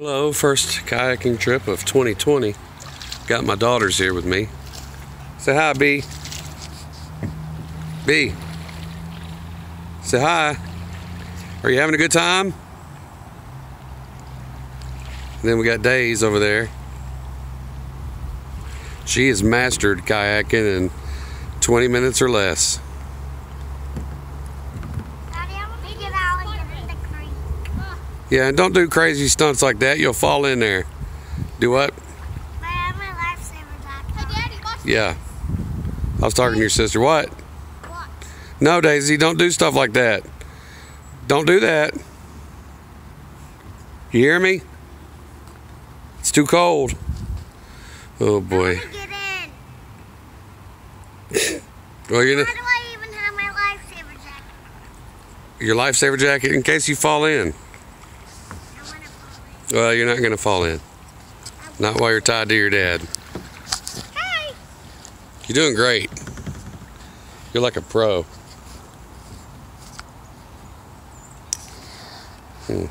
Hello, first kayaking trip of 2020. Got my daughters here with me. Say hi, B. B. Say hi. Are you having a good time? Then we got Daze over there. She has mastered kayaking in 20 minutes or less. Daddy, I want to get out and get in the creek. Yeah, and don't do crazy stunts like that. You'll fall in there. Do what? But I have my lifesaver jacket. Hey, Daddy, watch Yeah. I was talking to your sister. What? What? No, Daisy, don't do stuff like that. Don't do that. You hear me? It's too cold. Oh boy. I want to get in. Well, you're How do I even have my lifesaver jacket? your lifesaver jacket in case you fall in. Well, you're not going to fall in. Not while you're tied to your dad. Hi. You're doing great. You're like a pro. Hmm.